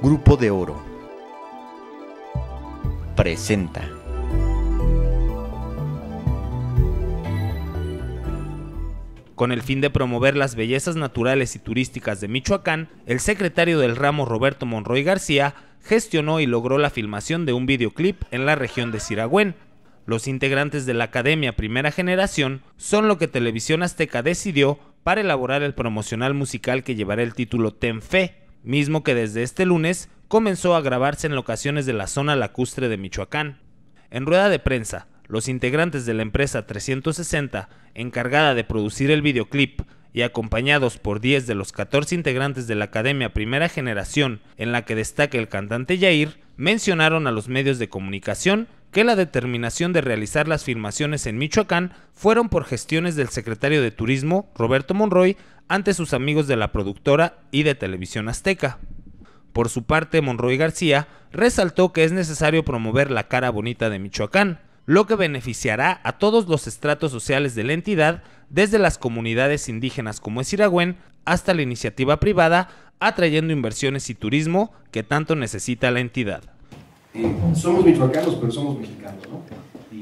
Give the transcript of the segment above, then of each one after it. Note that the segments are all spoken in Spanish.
Grupo de Oro presenta. Con el fin de promover las bellezas naturales y turísticas de Michoacán, el secretario del ramo Roberto Monroy García gestionó y logró la filmación de un videoclip en la región de Siragüen. Los integrantes de la Academia Primera Generación son lo que Televisión Azteca decidió para elaborar el promocional musical que llevará el título Ten Fe, mismo que desde este lunes comenzó a grabarse en locaciones de la zona lacustre de Michoacán. En rueda de prensa, los integrantes de la empresa 360, encargada de producir el videoclip, y acompañados por 10 de los 14 integrantes de la Academia Primera Generación, en la que destaca el cantante Yair, mencionaron a los medios de comunicación que la determinación de realizar las filmaciones en Michoacán fueron por gestiones del secretario de Turismo, Roberto Monroy, ante sus amigos de la productora y de Televisión Azteca. Por su parte, Monroy García resaltó que es necesario promover la cara bonita de Michoacán, lo que beneficiará a todos los estratos sociales de la entidad, desde las comunidades indígenas como es Iragüen hasta la iniciativa privada, atrayendo inversiones y turismo que tanto necesita la entidad. Eh, somos michoacanos, pero somos mexicanos, ¿no?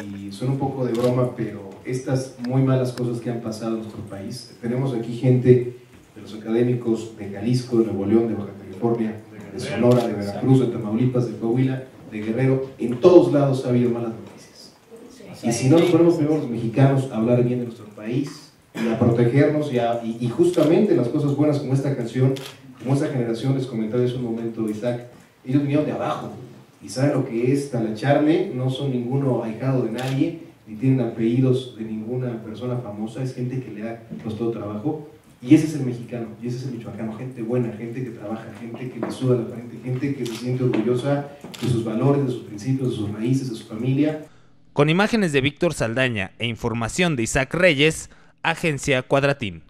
Y suena un poco de broma, pero estas muy malas cosas que han pasado en nuestro país, tenemos aquí gente de los académicos de Jalisco, de Nuevo León, de Baja California, de Sonora, de Veracruz, de Tamaulipas, de Coahuila, de Guerrero, en todos lados ha habido malas noticias. Y si no nos ponemos primero los mexicanos a hablar bien de nuestro país, y a protegernos y, a, y, justamente las cosas buenas como esta canción, como esta generación, les comentaba hace un momento Isaac, ellos vinieron de abajo y saben lo que es talacharle, no son ninguno ahijado de nadie, ni tienen apellidos de ninguna persona famosa, es gente que le ha costado trabajo y ese es el mexicano, y ese es el michoacano, gente buena, gente que trabaja, gente que le suda la frente, gente que se siente orgullosa de sus valores, de sus principios, de sus raíces, de su familia. Con imágenes de Víctor Saldaña e información de Isaac Reyes, Agencia Cuadratín.